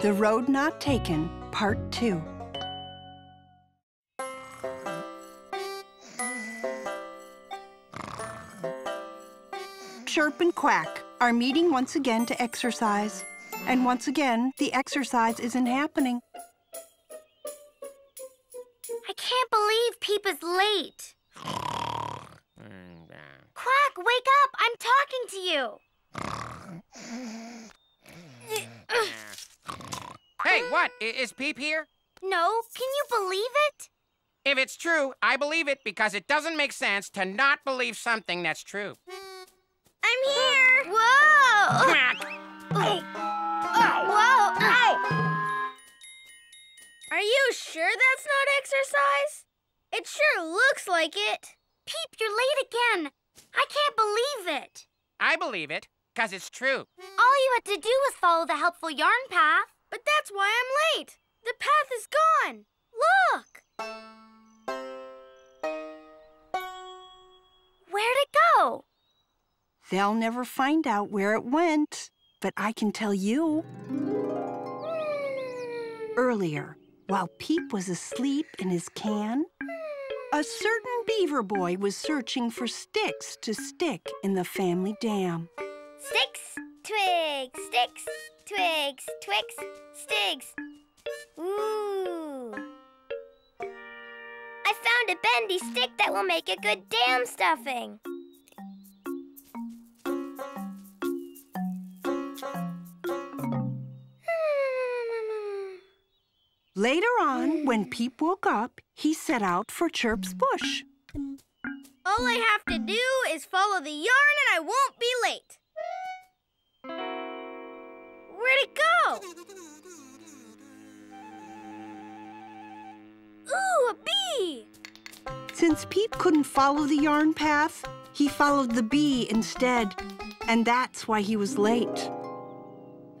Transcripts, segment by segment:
The Road Not Taken, Part 2. Chirp and Quack are meeting once again to exercise. And once again, the exercise isn't happening. I can't believe Peep is late. Quack, wake up! I'm talking to you. Hey, what? I- Is Peep here? No, can you believe it? If it's true, I believe it because it doesn't make sense to not believe something that's true. I'm here. Whoa! Quack. Oh. Whoa! Are you sure that's not exercise? It sure looks like it. Peep, you're late again. I can't believe it. I believe it because it's true. All you had to do was follow the helpful yarn path. But that's why I'm late. The path is gone. Look. Where'd it go? They'll never find out where it went, but I can tell you. Earlier, while Peep was asleep in his can, a certain beaver boy was searching for sticks to stick in the family dam. Sticks, twigs, sticks, twigs, twigs, sticks. Ooh. I found a bendy stick that will make a good dam stuffing. Later on, when Peep woke up, he set out for Chirp's bush. All I have to do is follow the yarn and I won't Since Peep couldn't follow the yarn path, he followed the bee instead, and that's why he was late.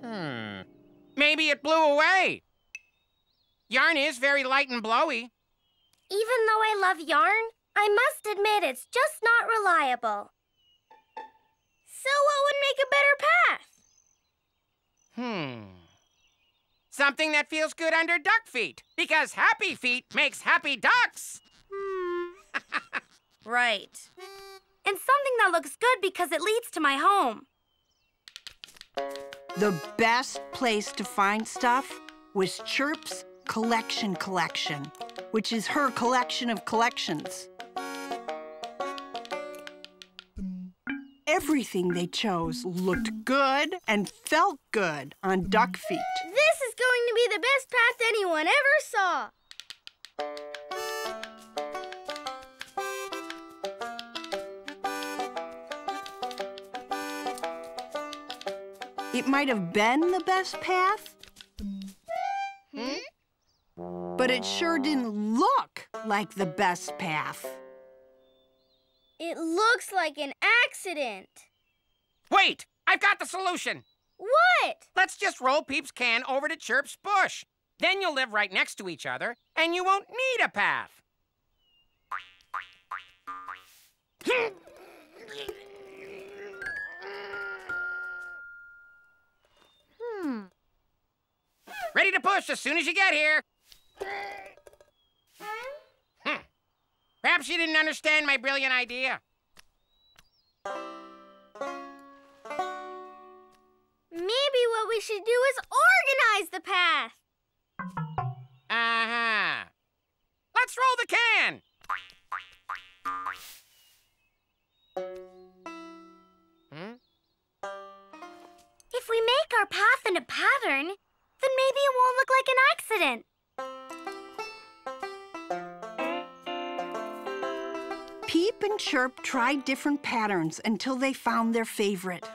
Hmm. Maybe it blew away. Yarn is very light and blowy. Even though I love yarn, I must admit it's just not reliable. So what would make a better path? Hmm. Something that feels good under duck feet because happy feet makes happy ducks. Right. And something that looks good because it leads to my home. The best place to find stuff was Chirp's collection collection, which is her collection of collections. Everything they chose looked good and felt good on duck feet. This is going to be the best path anyone ever saw. It might have been the best path, but it sure didn't look like the best path. It looks like an accident. Wait, I've got the solution. What? Let's just roll Peep's can over to Chirp's bush. Then you'll live right next to each other, and you won't need a path. To push as soon as you get here. Hmm. Perhaps you didn't understand my brilliant idea. Maybe what we should do is organize the path. Uh-huh. Let's roll the can. Hmm? If we make our path in a pattern, maybe it won't look like an accident. Peep and Chirp tried different patterns until they found their favorite.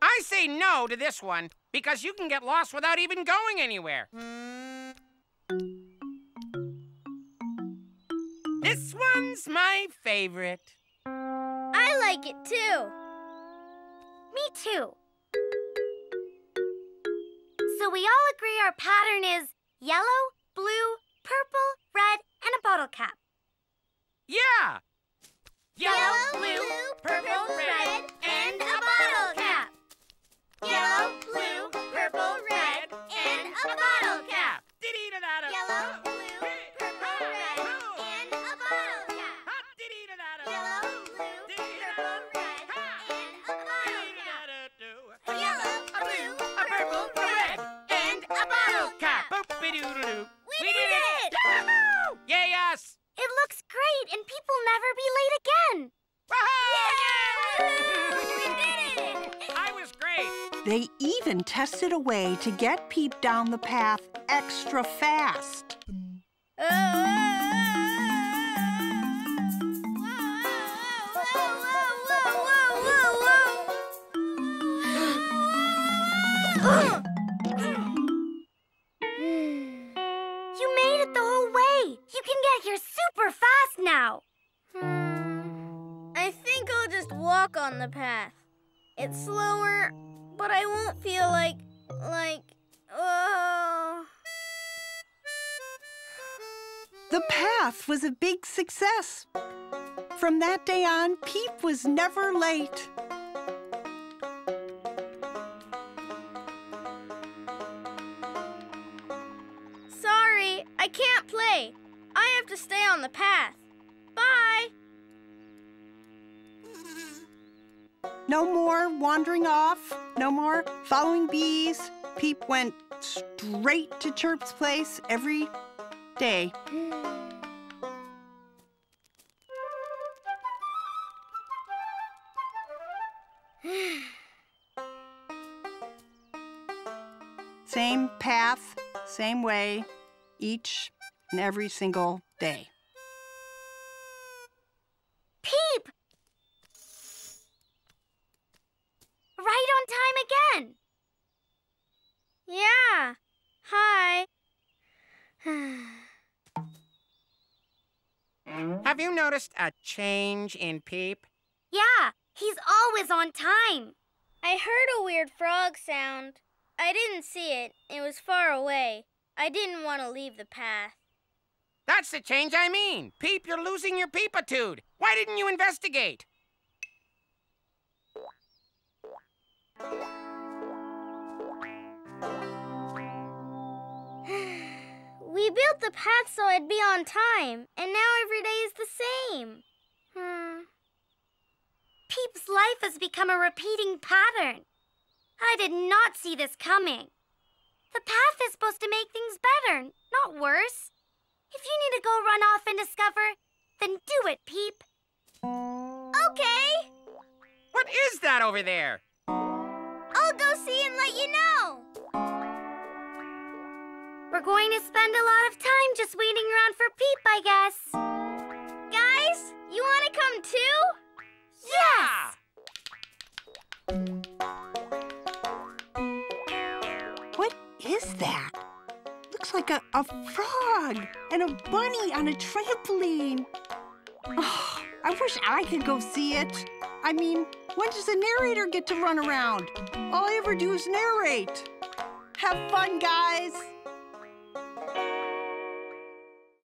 I say no to this one because you can get lost without even going anywhere. This one's my favorite. I like it too. Me too. So we all agree our pattern is yellow, blue, purple, red, and a bottle cap. Yeah! Yellow, blue, purple, red, and a bottle cap. Yellow, blue, bottle. Boop-a-doo-doo-doo. We did it! Yahoo! Yay us! It looks great, and people never be late again. Did it! I was great. They even tested a way to get Peep down the path extra fast. You You can super fast now. Hmm. I think I'll just walk on the path. It's slower, but I won't feel like, like, oh. The path was a big success. From that day on, Peep was never late. To stay on the path. Bye. No more wandering off, no more following bees. Peep went straight to Chirp's place every day. Same path, same way, each and every single day. Peep! Right on time again. Yeah. Hi. Have you noticed a change in Peep? yeah, he's always on time. I heard a weird frog sound. I didn't see it. It was far away. I didn't want to leave the path. That's the change I mean. Peep, you're losing your peepitude. Why didn't you investigate? We built the path so I'd be on time, and now every day is the same. Hmm. Peep's life has become a repeating pattern. I did not see this coming. The path is supposed to make things better, not worse. If you need to go run off and discover, then do it, Peep. Okay. What is that over there? I'll go see and let you know. We're going to spend a lot of time just waiting around for Peep, I guess. Guys, you want to come too? Yes! What is that? Looks like a, a frog and a bunny on a trampoline. Oh, I wish I could go see it. I mean, when does the narrator get to run around? All I ever do is narrate. Have fun, guys.